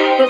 The